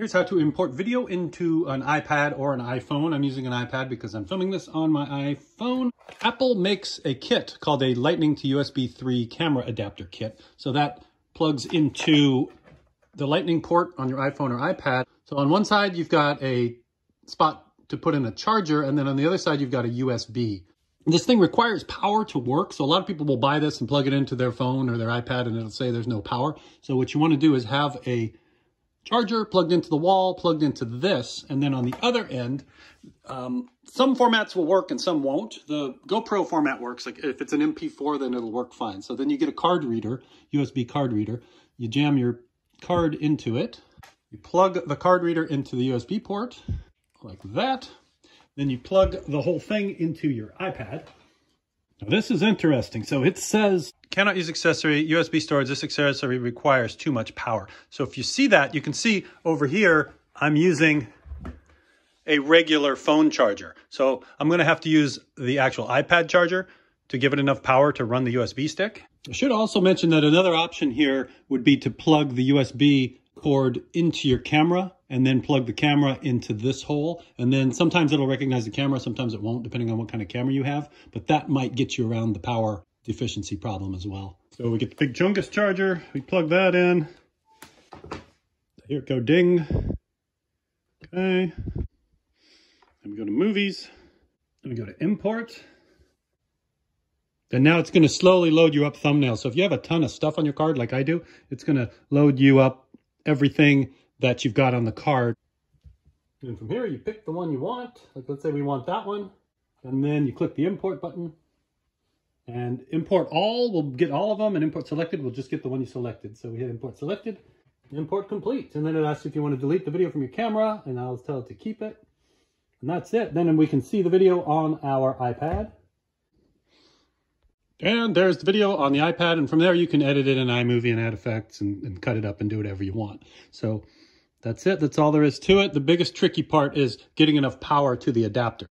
Here's how to import video into an iPad or an iPhone. I'm using an iPad because I'm filming this on my iPhone. Apple makes a kit called a Lightning to USB 3 camera adapter kit. So that plugs into the Lightning port on your iPhone or iPad. So on one side, you've got a spot to put in a charger, and then on the other side, you've got a USB. This thing requires power to work, so a lot of people will buy this and plug it into their phone or their iPad, and it'll say there's no power. So what you want to do is have a charger plugged into the wall, plugged into this, and then on the other end, um, some formats will work and some won't. The GoPro format works. Like if it's an MP4, then it'll work fine. So then you get a card reader, USB card reader. You jam your card into it. You plug the card reader into the USB port like that. Then you plug the whole thing into your iPad. Now this is interesting. So it says, cannot use accessory, USB storage, this accessory requires too much power. So if you see that, you can see over here, I'm using a regular phone charger. So I'm gonna have to use the actual iPad charger to give it enough power to run the USB stick. I should also mention that another option here would be to plug the USB cord into your camera and then plug the camera into this hole. And then sometimes it'll recognize the camera, sometimes it won't, depending on what kind of camera you have. But that might get you around the power deficiency problem as well. So we get the big Chungus charger, we plug that in. Here it go, ding. Okay. Then we go to movies. Then we go to import. Then now it's going to slowly load you up thumbnails. So if you have a ton of stuff on your card like I do, it's going to load you up everything that you've got on the card. And from here, you pick the one you want. Like let's say we want that one. And then you click the import button. And import all, we'll get all of them. And import selected, we'll just get the one you selected. So we hit import selected, import complete. And then it asks if you want to delete the video from your camera. And I'll tell it to keep it. And that's it. Then we can see the video on our iPad. And there's the video on the iPad. And from there, you can edit it in iMovie and add effects and, and cut it up and do whatever you want. So that's it. That's all there is to it. The biggest tricky part is getting enough power to the adapter.